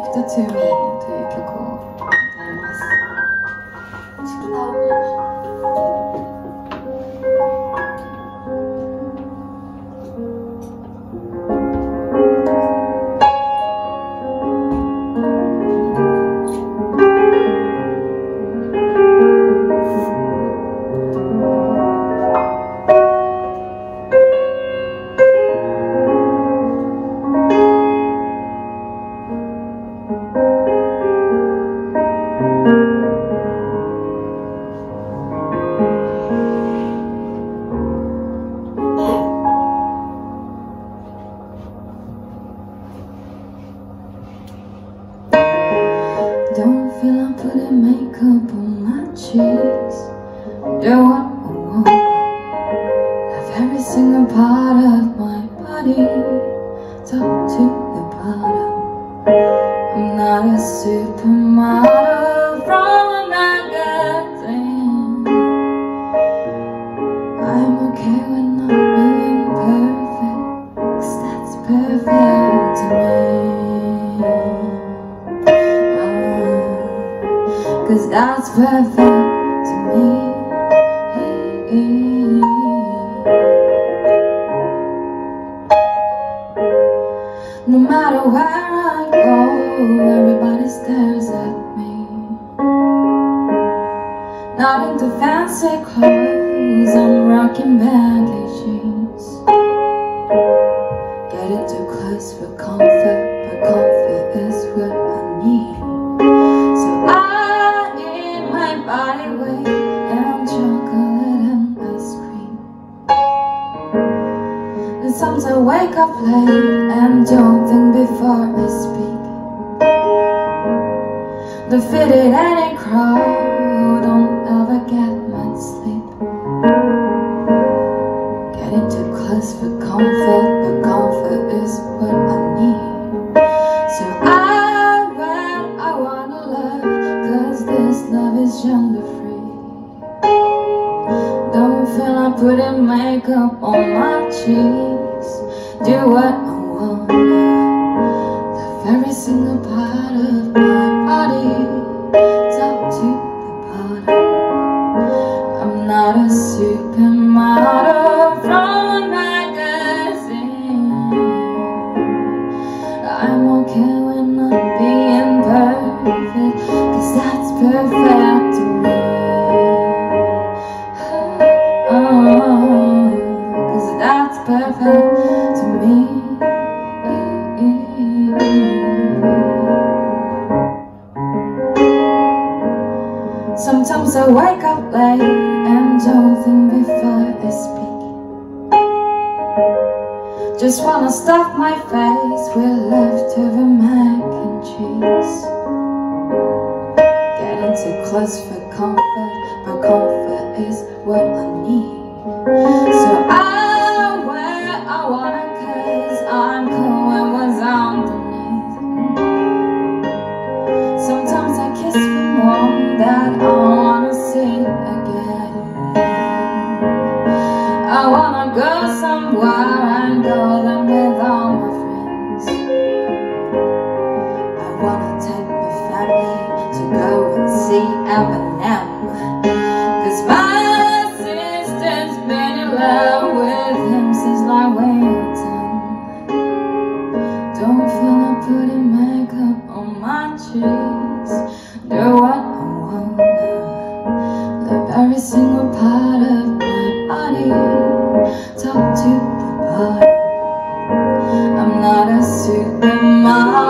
Connect to Me という曲を歌います Like putting makeup on my cheeks. Do what I want. Have every single part of my body, top to the bottom. I'm not a supermodel Cause that's perfect to me. No matter where I go, everybody stares at me. Not into fancy clothes, I'm rocking baggy jeans. Getting too close for comfort, but comfort is what I need. Sometimes I wake up late and don't think before I speak. The fitted any crowd don't ever get much sleep. Getting too close for comfort, but comfort is what I need. So I wear I wanna love, cause this love is gender free. Don't feel like putting makeup on my cheeks. Do what I wanna. Love every single part of my body, top to the bottom. I'm not a supermodel from a magazine. I'm okay with not being perfect, cause that's perfect Sometimes I wake up late and don't think before I speak. Just wanna stuff my face with leftover mac and cheese. Getting too close for comfort, but comfort is what I need. So Go somewhere and go there with all my friends. I wanna take my family to go and see Eminem. Cause my sister's been in love with him since like we 的麻